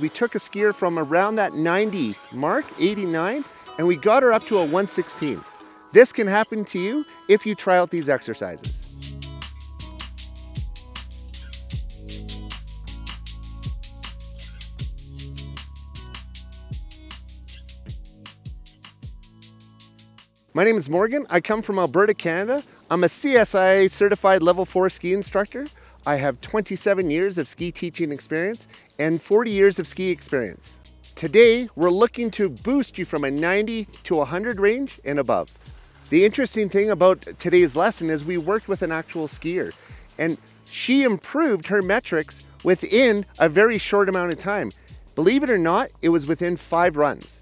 We took a skier from around that 90 mark, 89, and we got her up to a 116. This can happen to you if you try out these exercises. My name is Morgan. I come from Alberta, Canada. I'm a CSIA certified level 4 ski instructor. I have 27 years of ski teaching experience and 40 years of ski experience. Today, we're looking to boost you from a 90 to 100 range and above. The interesting thing about today's lesson is we worked with an actual skier and she improved her metrics within a very short amount of time. Believe it or not, it was within five runs.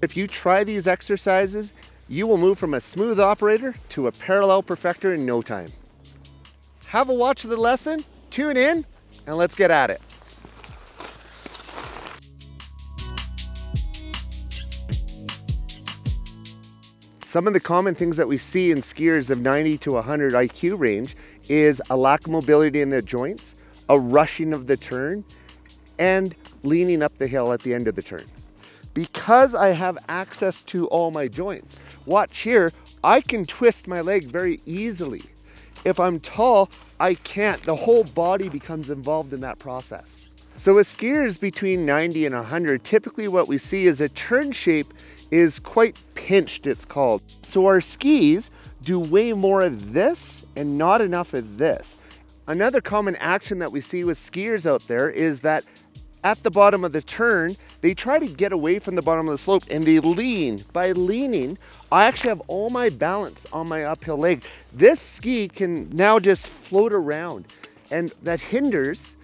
If you try these exercises, you will move from a smooth operator to a parallel perfecter in no time. Have a watch of the lesson, tune in, and let's get at it. Some of the common things that we see in skiers of 90 to 100 IQ range is a lack of mobility in the joints, a rushing of the turn, and leaning up the hill at the end of the turn. Because I have access to all my joints, watch here, I can twist my leg very easily. If I'm tall, I can't. The whole body becomes involved in that process. So with skiers between 90 and 100, typically what we see is a turn shape is quite pinched, it's called. So our skis do way more of this and not enough of this. Another common action that we see with skiers out there is that at the bottom of the turn, they try to get away from the bottom of the slope and they lean. By leaning, I actually have all my balance on my uphill leg. This ski can now just float around and that hinders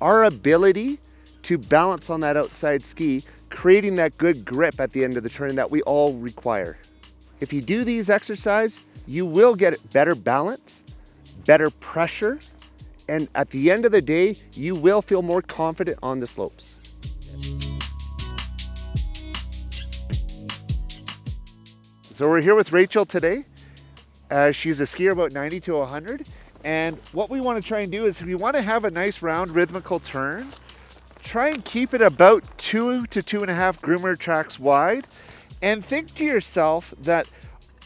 our ability to balance on that outside ski, creating that good grip at the end of the turn that we all require. If you do these exercises, you will get better balance, better pressure, and at the end of the day, you will feel more confident on the slopes. So we're here with Rachel today. Uh, she's a skier about 90 to 100. And what we want to try and do is we want to have a nice round rhythmical turn. Try and keep it about two to two and a half groomer tracks wide. And think to yourself that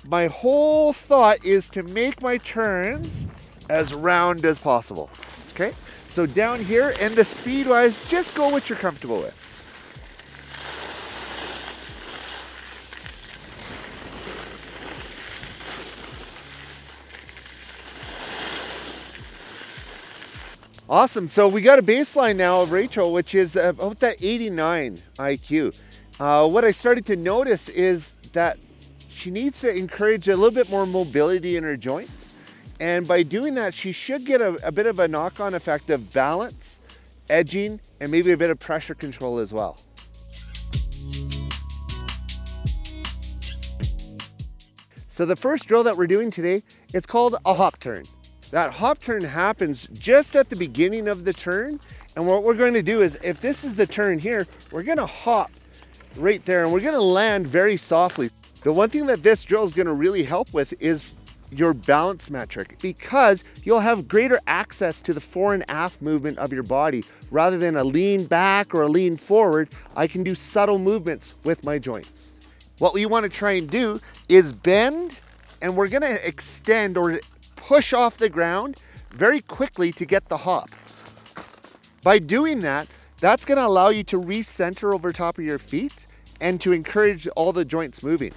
my whole thought is to make my turns as round as possible. Okay, so down here and the speed wise, just go what you're comfortable with. Awesome. So we got a baseline now of Rachel, which is about that 89 IQ. Uh, what I started to notice is that she needs to encourage a little bit more mobility in her joints. And by doing that, she should get a, a bit of a knock on effect of balance, edging, and maybe a bit of pressure control as well. So the first drill that we're doing today, it's called a hop turn. That hop turn happens just at the beginning of the turn. And what we're going to do is, if this is the turn here, we're gonna hop right there and we're gonna land very softly. The one thing that this drill is gonna really help with is your balance metric because you'll have greater access to the fore and aft movement of your body. Rather than a lean back or a lean forward, I can do subtle movements with my joints. What we wanna try and do is bend and we're gonna extend or push off the ground very quickly to get the hop. By doing that, that's gonna allow you to recenter over top of your feet and to encourage all the joints moving.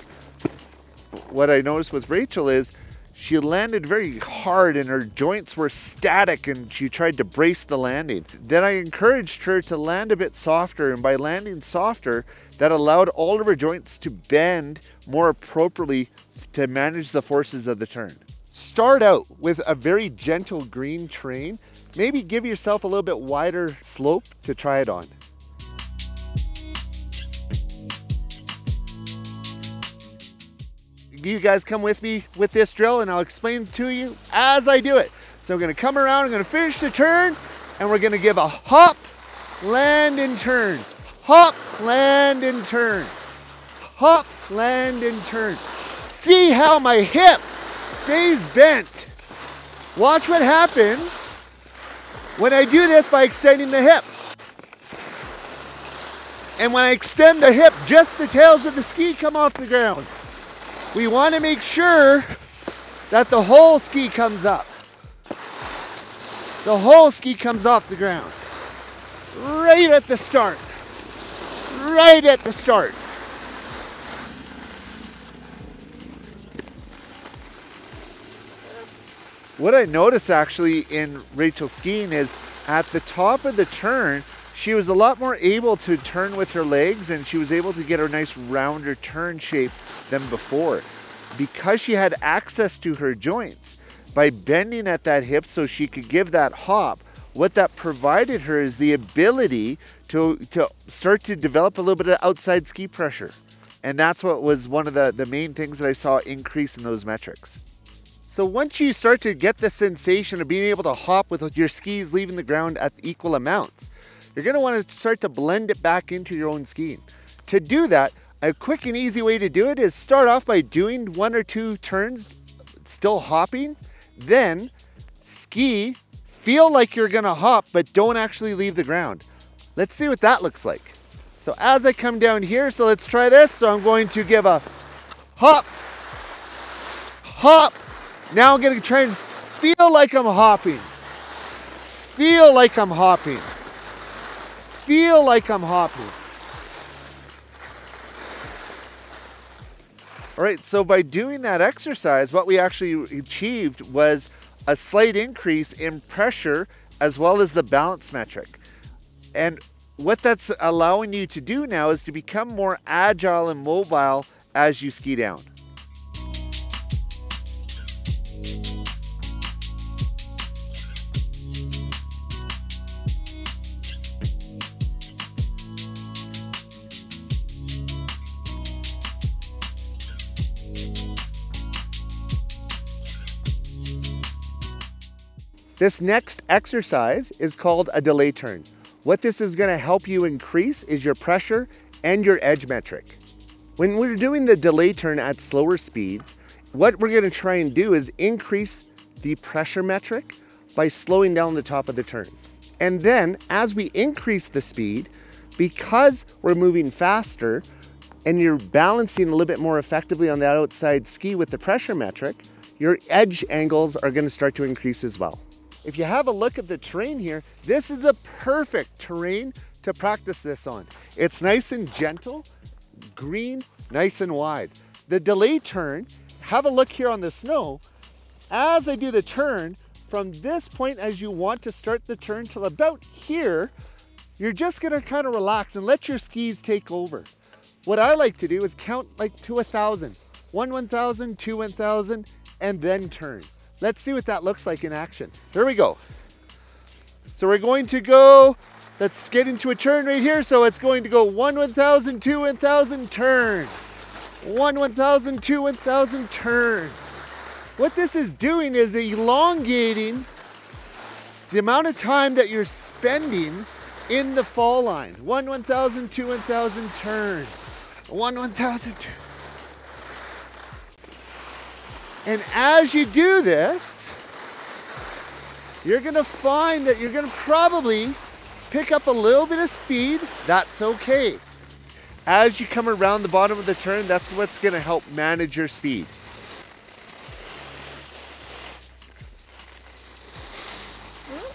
What I noticed with Rachel is she landed very hard and her joints were static and she tried to brace the landing. Then I encouraged her to land a bit softer, and by landing softer, that allowed all of her joints to bend more appropriately to manage the forces of the turn. Start out with a very gentle green train. Maybe give yourself a little bit wider slope to try it on. You guys come with me with this drill and I'll explain to you as I do it. So I'm gonna come around, I'm gonna finish the turn, and we're gonna give a hop, land and turn. Hop, land and turn. Hop, land and turn. See how my hip stays bent. Watch what happens when I do this by extending the hip. And when I extend the hip, just the tails of the ski come off the ground. We want to make sure that the whole ski comes up. The whole ski comes off the ground. Right at the start. Right at the start. What I notice actually in Rachel skiing is at the top of the turn, she was a lot more able to turn with her legs and she was able to get a nice rounder turn shape than before. Because she had access to her joints by bending at that hip so she could give that hop what that provided her is the ability to to start to develop a little bit of outside ski pressure. And that's what was one of the, the main things that i saw increase in those metrics. So once you start to get the sensation of being able to hop with your skis leaving the ground at equal amounts you're want to start to blend it back into your own skiing. To do that, a quick and easy way to do it is start off by doing one or two turns, still hopping, then ski, feel like you're to hop, but don't actually leave the ground. Let's see what that looks like. So as I come down here, so let's try this. So I'm going to give a hop, hop. Now I'm to try and feel like I'm hopping. Feel like I'm hopping feel like I'm hopping. All right, so by doing that exercise, what we actually achieved was a slight increase in pressure as well as the balance metric. And what that's allowing you to do now is to become more agile and mobile as you ski down. This next exercise is called a delay turn. What this is gonna help you increase is your pressure and your edge metric. When we're doing the delay turn at slower speeds, what we're gonna try and do is increase the pressure metric by slowing down the top of the turn. And then as we increase the speed, because we're moving faster and you're balancing a little bit more effectively on that outside ski with the pressure metric, your edge angles are gonna start to increase as well. If you have a look at the terrain here, this is the perfect terrain to practice this on. It's nice and gentle, green, nice and wide. The delay turn, have a look here on the snow. As I do the turn, from this point as you want to start the turn till about here, you're just gonna kind of relax and let your skis take over. What I like to do is count like to a thousand. One 1,000, two 1,000, and then turn. Let's see what that looks like in action. Here we go. So we're going to go, let's get into a turn right here. So it's going to go one 1,000, two 1,000, turn. One 1,000, two 1,000, turn. What this is doing is elongating the amount of time that you're spending in the fall line. One 1,000, two 1,000, turn. One 1,000, two. And as you do this, you're gonna find that you're gonna probably pick up a little bit of speed. That's okay. As you come around the bottom of the turn, that's what's gonna help manage your speed.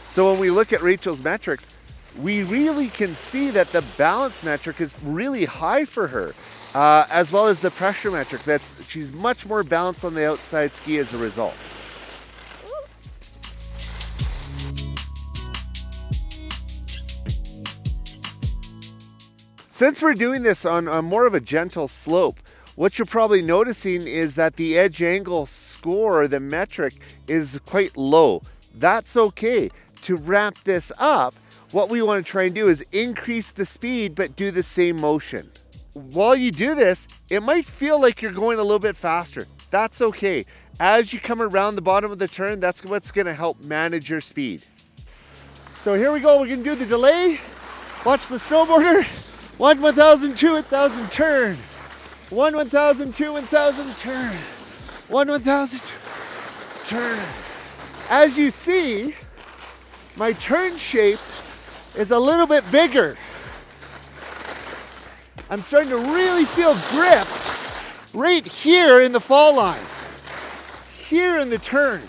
So when we look at Rachel's metrics, we really can see that the balance metric is really high for her uh, as well as the pressure metric. That's she's much more balanced on the outside ski as a result. Since we're doing this on, on more of a gentle slope, what you're probably noticing is that the edge angle score, the metric, is quite low. That's okay. To wrap this up, what we want to try and do is increase the speed but do the same motion while you do this, it might feel like you're going a little bit faster. That's okay. As you come around the bottom of the turn, that's what's gonna help manage your speed. So here we go, we're gonna do the delay. Watch the snowboarder. One 1,000, two 1,000, turn. One 1,000, two 1,000, turn. One 1,000, turn. As you see, my turn shape is a little bit bigger. I'm starting to really feel grip right here in the fall line, here in the turn.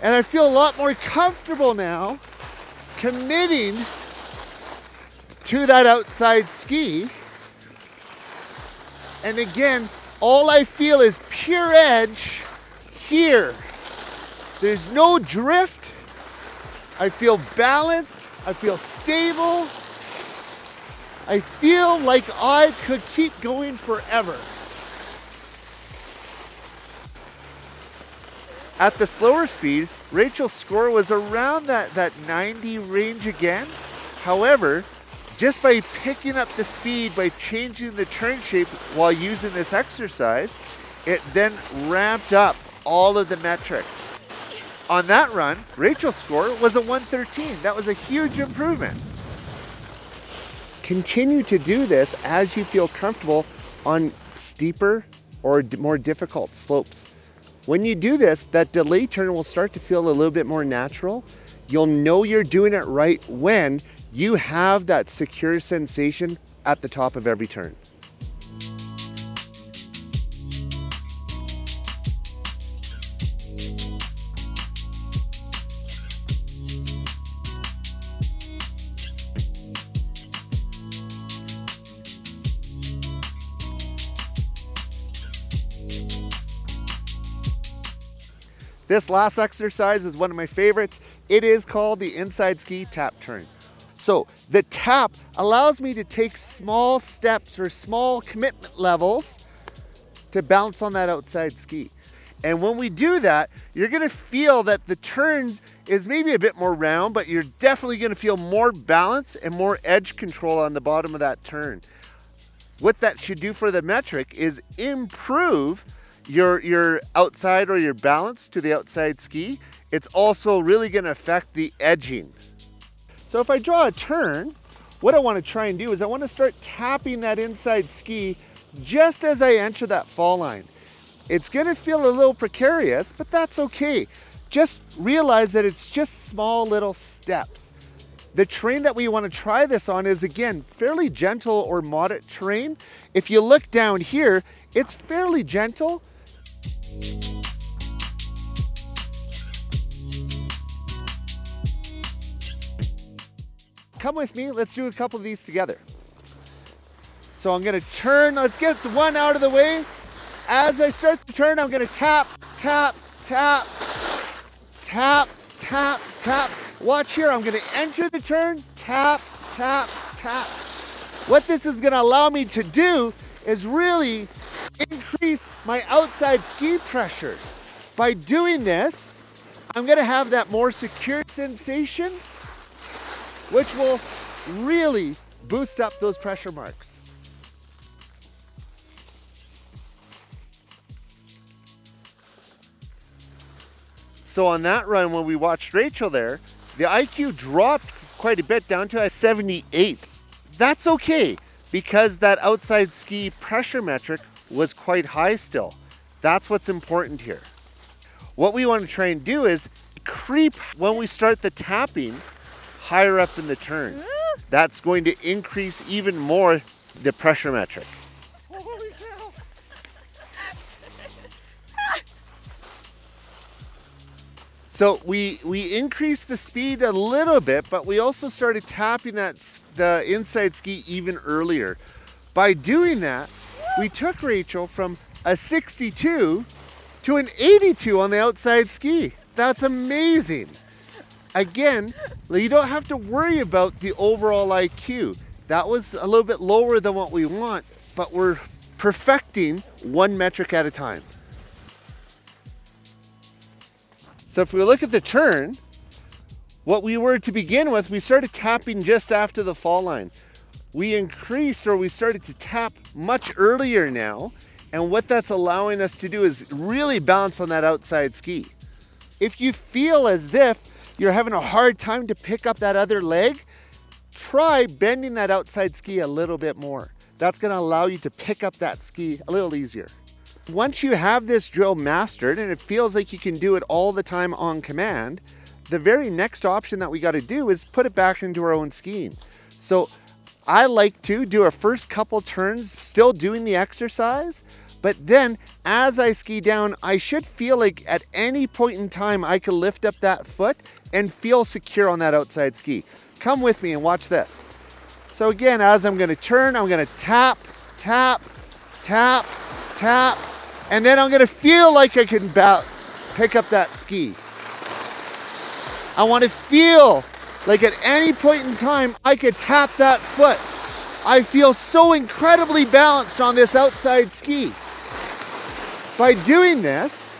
And I feel a lot more comfortable now committing to that outside ski. And again, all I feel is pure edge here. There's no drift. I feel balanced. I feel stable. I feel like I could keep going forever. At the slower speed, Rachel's score was around that, that 90 range again. However, just by picking up the speed, by changing the turn shape while using this exercise, it then ramped up all of the metrics. On that run, Rachel's score was a 113. That was a huge improvement. Continue to do this as you feel comfortable on steeper or more difficult slopes. When you do this, that delay turn will start to feel a little bit more natural. You'll know you're doing it right when you have that secure sensation at the top of every turn. This last exercise is one of my favorites. It is called the inside ski tap turn. So the tap allows me to take small steps or small commitment levels to bounce on that outside ski. And when we do that, you're gonna feel that the turns is maybe a bit more round, but you're definitely gonna feel more balance and more edge control on the bottom of that turn. What that should do for the metric is improve your, your outside or your balance to the outside ski. It's also really gonna affect the edging. So if I draw a turn, what I wanna try and do is I wanna start tapping that inside ski just as I enter that fall line. It's gonna feel a little precarious, but that's okay. Just realize that it's just small little steps. The terrain that we wanna try this on is again, fairly gentle or moderate terrain. If you look down here, it's fairly gentle. Come with me, let's do a couple of these together. So I'm gonna turn, let's get the one out of the way. As I start to turn, I'm gonna tap, tap, tap, tap, tap, tap. Watch here, I'm gonna enter the turn, tap, tap, tap. What this is gonna allow me to do is really increase my outside ski pressure. By doing this, I'm gonna have that more secure sensation which will really boost up those pressure marks. So on that run, when we watched Rachel there, the IQ dropped quite a bit down to a 78. That's okay because that outside ski pressure metric was quite high still. That's what's important here. What we want to try and do is creep when we start the tapping higher up in the turn. That's going to increase even more the pressure metric. So we we increased the speed a little bit, but we also started tapping that the inside ski even earlier. By doing that, we took Rachel from a 62 to an 82 on the outside ski. That's amazing. Again, you don't have to worry about the overall IQ. That was a little bit lower than what we want, but we're perfecting one metric at a time. So if we look at the turn, what we were to begin with, we started tapping just after the fall line. We increased or we started to tap much earlier now. And what that's allowing us to do is really bounce on that outside ski. If you feel as if you're having a hard time to pick up that other leg, try bending that outside ski a little bit more. That's gonna allow you to pick up that ski a little easier. Once you have this drill mastered and it feels like you can do it all the time on command, the very next option that we gotta do is put it back into our own skiing. So I like to do a first couple turns still doing the exercise, but then as I ski down, I should feel like at any point in time I can lift up that foot and feel secure on that outside ski. Come with me and watch this. So again, as I'm gonna turn, I'm gonna tap, tap, tap, tap, and then I'm gonna feel like I can pick up that ski. I wanna feel like at any point in time, I could tap that foot. I feel so incredibly balanced on this outside ski. By doing this,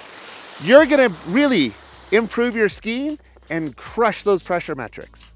you're gonna really improve your skiing and crush those pressure metrics.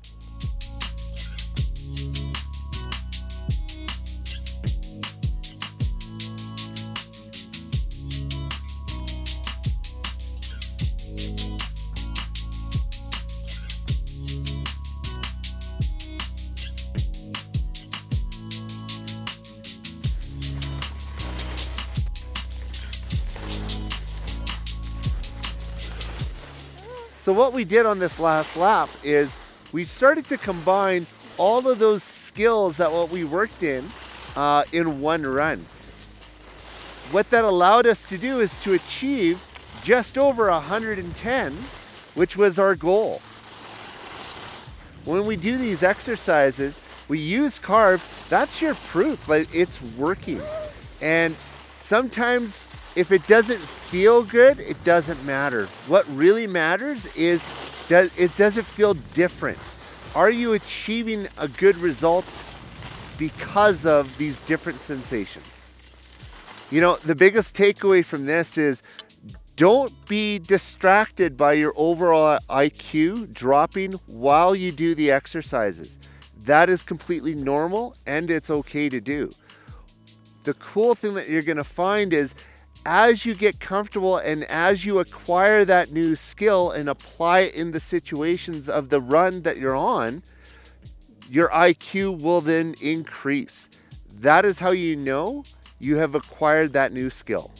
So what we did on this last lap is we started to combine all of those skills that what we worked in uh, in one run. What that allowed us to do is to achieve just over 110, which was our goal. When we do these exercises, we use Carv, that's your proof, like it's working. And sometimes if it doesn't feel good, it doesn't matter. What really matters is does it does it feel different? Are you achieving a good result because of these different sensations? You know, the biggest takeaway from this is don't be distracted by your overall IQ dropping while you do the exercises. That is completely normal and it's okay to do. The cool thing that you're going to find is as you get comfortable and as you acquire that new skill and apply it in the situations of the run that you're on, your IQ will then increase. That is how you know you have acquired that new skill.